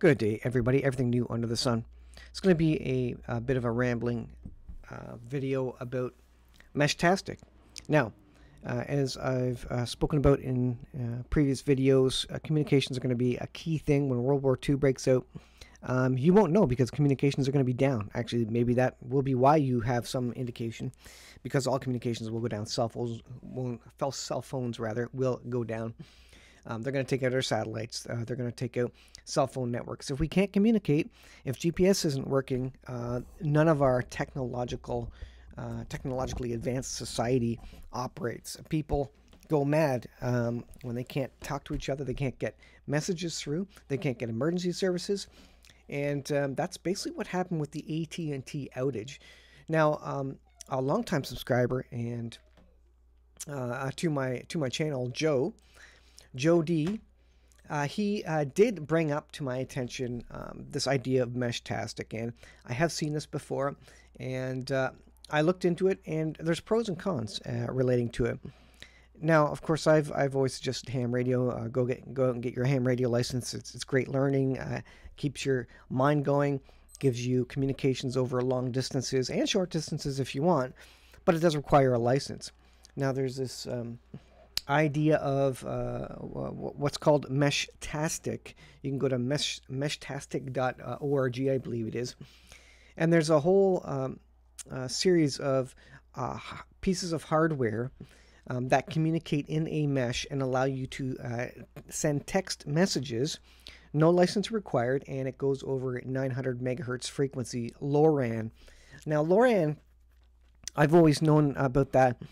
Good day, everybody. Everything new under the sun. It's going to be a, a, bit of a rambling uh, video about Meshtastic. Now, uh, as I've uh, spoken about in uh, previous videos, uh, communications are going to be a key thing when World War II breaks out. Um, you won't know because communications are going to be down. Actually, maybe that will be why you have some indication, because all communications will go down. Cell phones, cell phones rather, will go down. Um, they're going to take out our satellites. Uh, they're going to take out cell phone networks. If we can't communicate, if GPS isn't working, uh, none of our technological, uh, technologically advanced society operates. People go mad um, when they can't talk to each other. They can't get messages through. They can't get emergency services, and um, that's basically what happened with the AT&T outage. Now, um, a longtime subscriber and uh, to my to my channel, Joe Joe D, uh, he uh, did bring up to my attention um, this idea of mesh Meshtastic, and I have seen this before, and uh, I looked into it, and there's pros and cons uh, relating to it. Now, of course, I've I've always suggested ham radio. Uh, go get go out and get your ham radio license. It's it's great learning. Uh, keeps your mind going. Gives you communications over long distances and short distances if you want, but it does require a license. Now, there's this. Um, idea of uh, what's called Meshtastic. You can go to mesh, meshtastic.org, I believe it is. And there's a whole um, uh, series of uh, pieces of hardware um, that communicate in a mesh and allow you to uh, send text messages. No license required, and it goes over 900 megahertz frequency, LoRaN. Now, LoRaN, I've always known about that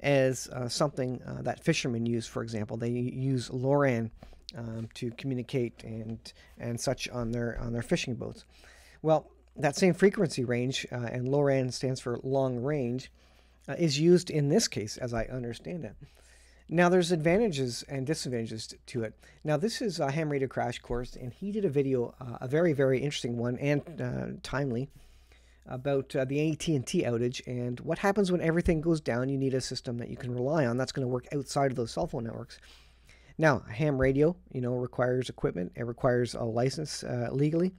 as uh, something uh, that fishermen use, for example. They use LoRaN um, to communicate and and such on their on their fishing boats. Well, that same frequency range, uh, and LoRaN stands for long range, uh, is used in this case, as I understand it. Now, there's advantages and disadvantages to it. Now, this is a Ham Radio Crash Course, and he did a video, uh, a very, very interesting one and uh, timely, about uh, the AT&T outage and what happens when everything goes down. You need a system that you can rely on that's going to work outside of those cell phone networks. Now, ham radio, you know, requires equipment. It requires a license uh, legally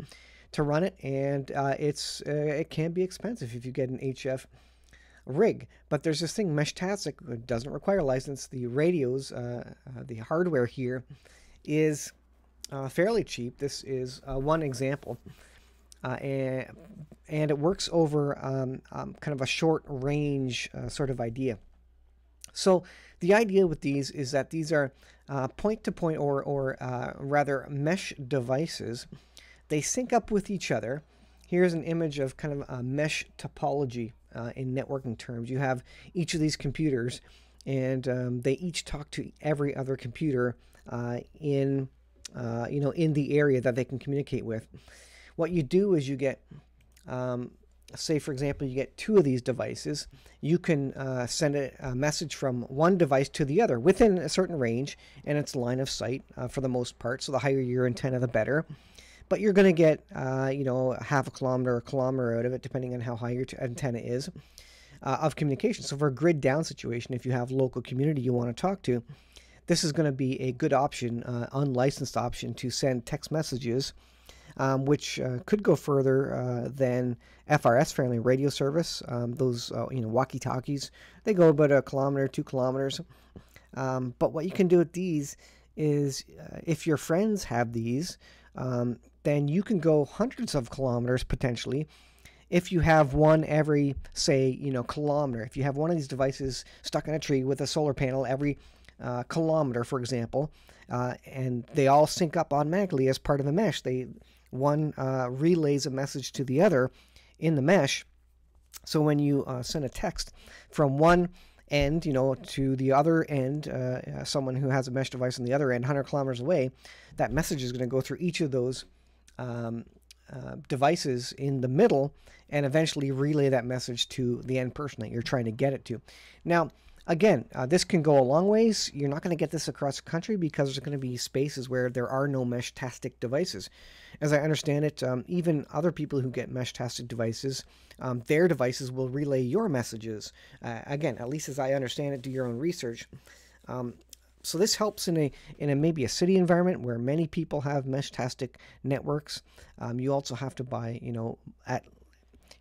to run it, and uh, it's uh, it can be expensive if you get an HF rig. But there's this thing, Meshtastic, it doesn't require a license. The radios, uh, uh, the hardware here, is fairly cheap. This is one example. Uh, and, and it works over um, um, kind of a short range uh, sort of idea. So the idea with these is that these are point to point or, or uh, rather mesh devices. They sync up with each other. Here's an image of kind of a mesh topology uh, in networking terms. You have each of these computers and um, they each talk to every other computer uh, in uh, you know in the area that they can communicate with. What you do is you get, um, say for example, you get two of these devices. You can uh, send a, a, message from one device to the other within a certain range, and it's line of sight uh, for the most part. So the higher your antenna, the better. But you're going to get, uh, you know, half a kilometer or a kilometer out of it, depending on how high your antenna is. Uh, of communication. So for a grid down situation, if you have local community you want to talk to, this is going to be a good option, uh, unlicensed option to send text messages um, which uh, could go further uh, than FRS friendly radio service. Um, those uh, you know walkie talkies they go about a kilometer, two kilometers. Um, but what you can do with these is uh, if your friends have these, um, then you can go hundreds of kilometers potentially if you have one every say you know kilometer if you have one of these devices stuck in a tree with a solar panel every uh, kilometer for example uh, and they all sync up automatically as part of the mesh they one uh, relays a message to the other in the mesh. So when you uh, send a text from one end, you know, to the other end, uh, uh someone who has a mesh device on the other end, 100 kilometers away, that message is going to go through each of those um, uh, devices in the middle and eventually relay that message to the end person that you're trying to get it to. Now, Again, uh, this can go a long ways. You're not going to get this across the country because there's going to be spaces where there are no Meshtastic devices. As I understand it, um, even other people who get Meshtastic devices, um, their devices will relay your messages. Uh, again, at least as I understand it, do your own research. Um, so this helps in a in a maybe a city environment where many people have Meshtastic networks. Um, you also have to buy, you know, at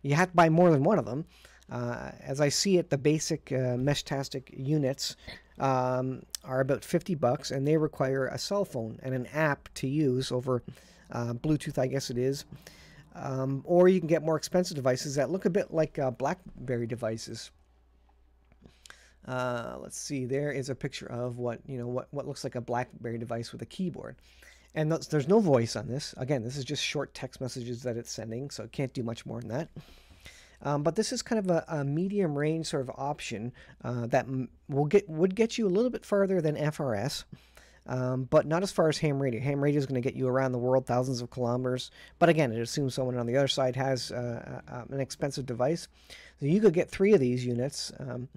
you have to buy more than one of them. Uh, as I see it, the basic uh, Meshtastic units um, are about 50 bucks, and they require a cell phone and an app to use over uh, Bluetooth, I guess it is. Um, or you can get more expensive devices that look a bit like uh, BlackBerry devices. Uh, let's see. There is a picture of what you know what what looks like a BlackBerry device with a keyboard, and there's no voice on this. Again, this is just short text messages that it's sending, so it can't do much more than that. Um, but this is kind of a, a medium range sort of option uh, that will get would get you a little bit farther than FRS. Um, but not as far as ham radio. Ham radio is going to get you around the world thousands of kilometers. But again, it assumes someone on the other side has uh, uh, an expensive device. So you could get three of these units. Um,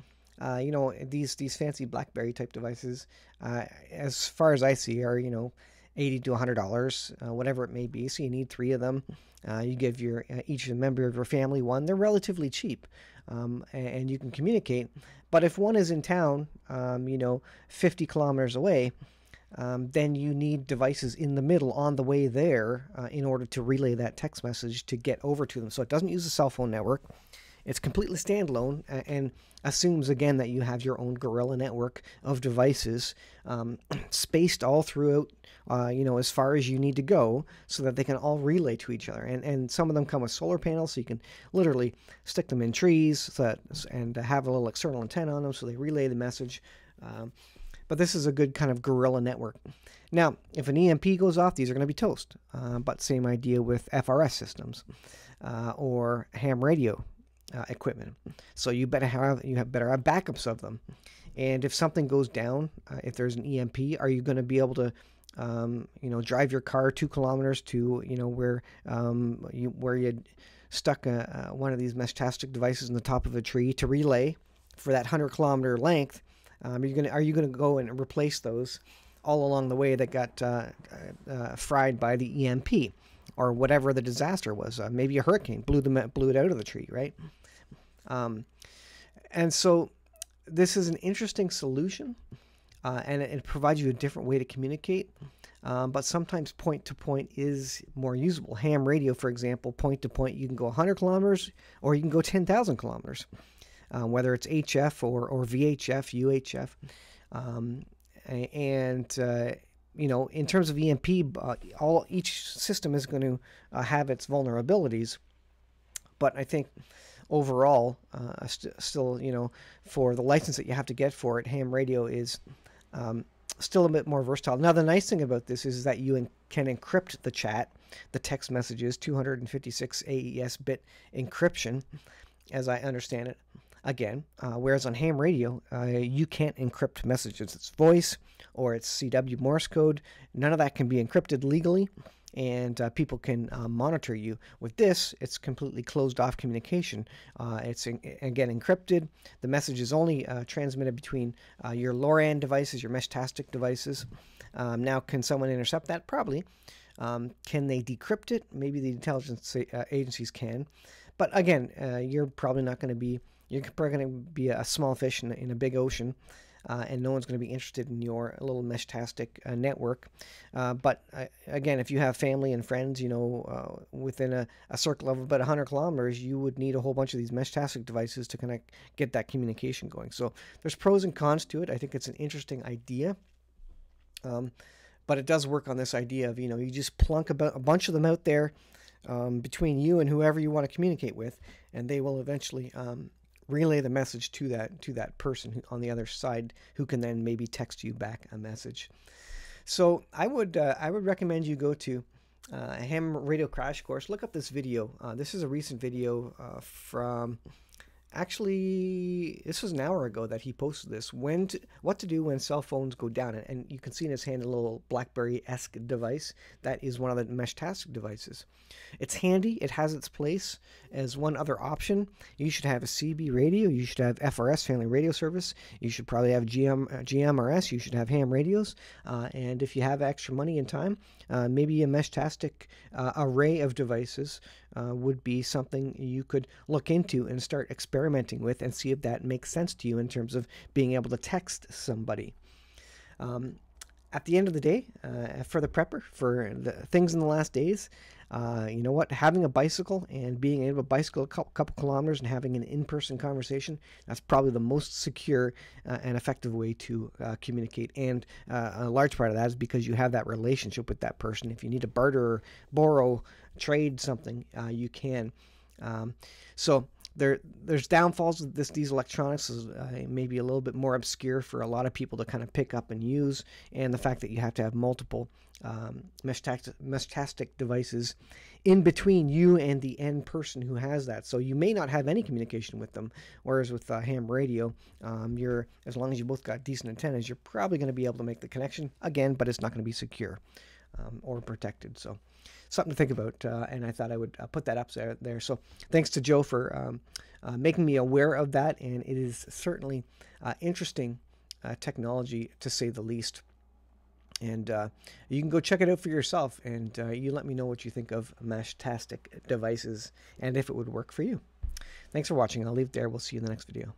uh, you know, these these fancy BlackBerry type devices, uh, as far as I see, are you know, eighty to hundred dollars, uh, whatever it may be. So you need three of them. Uh, you give your uh, each member of your family one. They're relatively cheap, um, and, and, you can communicate. But if one is in town, um, you know, fifty kilometers away. Um, then you need devices in the middle on the way there uh, in order to relay that text message to get over to them. So it doesn't use a cell phone network. It's completely standalone and assumes again that you have your own Guerrilla network of devices um, spaced all throughout, uh, you know, as far as you need to go, so that they can all relay to each other. And and some of them come with solar panels, so you can literally stick them in trees so that, and have a little external antenna on them, so they relay the message. Um, but this is a good kind of guerrilla network. Now, if an EMP goes off, these are going to be toast. Uh, but same idea with FRS systems uh, or ham radio uh, equipment. So you better have you have better have backups of them. And if something goes down, uh, if there's an EMP, are you going to be able to, um, you know, drive your car two kilometers to you know where um, you where you stuck a, a, one of these Meshtastic devices in the top of a tree to relay for that hundred kilometer length? Um, are you gonna are you gonna go and replace those all along the way that got uh, uh, fried by the EMP? Or whatever the disaster was. Uh, maybe a hurricane blew them blew it out of the tree, right? Um, and so this is an interesting solution, uh, and it, it, provides you a different way to communicate. Um, but sometimes point to point is more usable. Ham radio, for example, point to point, you can go 100 kilometers or you can go 10,000 kilometers, uh, whether it's HF or, or VHF, UHF. Um, and uh, you know, in terms of EMP, uh, all each system is going to uh, have its vulnerabilities. But I think overall, uh, st still, you know, for the license that you have to get for it, ham radio is um, still a bit more versatile. Now, the nice thing about this is that you can encrypt the chat, the text messages, 256 AES bit encryption, as I understand it. Again, uh, whereas on ham radio, uh, you can't encrypt messages. It's voice or it's CW Morse code. None of that can be encrypted legally and uh, people can uh, monitor you. With this, it's completely closed off communication. Uh, it's in, again encrypted. The message is only uh, transmitted between your LoRaN devices, your Meshtastic devices. Um, now, can someone intercept that? Probably. Um, can they decrypt it? Maybe the intelligence agencies can. But again, you're probably not going to be. You're probably going to be a small fish in, in a big ocean uh, and no one's going to be interested in your little Meshtastic uh, network. Uh, but uh, again, if you have family and friends, you know, uh, within a, a, circle of about 100 kilometers, you would need a whole bunch of these Meshtastic devices to kind of get that communication going. So there's pros and cons to it. I think it's an interesting idea. Um, but it does work on this idea of, you know, you just plunk a, a bunch of them out there um, between you and whoever you want to communicate with, and they will eventually um, relay the message to that to that person who, on the other side who can then maybe text you back a message. So I would uh, I would recommend you go to uh, Ham Radio Crash Course. Look up this video. Uh, this is a recent video uh, from actually this was an hour ago that he posted this. When to, what to do when cell phones go down. And you can see in his hand a little blackberry-esque device that is one of the Meshtastic devices. It's handy. It has its place as one other option. You should have a cb radio. You should have frs family radio service. You should probably have gm uh, gmrs you should have ham radios. Uh, and if you have extra money and time uh, maybe a Meshtastic uh, array of devices uh, would be something you could look into and start experimenting with and see if that makes sense to you in terms of being able to text somebody. Um, at the end of the day, uh, for the prepper, for the things in the last days, uh, you know what? Having a bicycle and being able to bicycle a couple, kilometers and having an in-person conversation, that's probably the most secure uh, and effective way to uh, communicate. And uh, a large part of that is because you have that relationship with that person. If you need to barter, borrow, trade something, uh, you can. Um, so there there's downfalls with this these electronics is uh, maybe a little bit more obscure for a lot of people to kind of pick up and use and the fact that you have to have multiple um, meshtastic devices in between you and the end person who has that. So you may not have any communication with them whereas with uh, ham radio um, you're as long as you both got decent antennas you're probably going to be able to make the connection again but it's not going to be secure um, or protected. So something to think about. Uh, and I thought I would uh, put that up there, there. So thanks to Joe for um, uh, making me aware of that. And it is certainly uh, interesting uh, technology to say the least. And uh, you can go check it out for yourself, and you let me know what you think of Meshtastic devices and if it would work for you. Thanks for watching. I'll leave it there. We'll see you in the next video.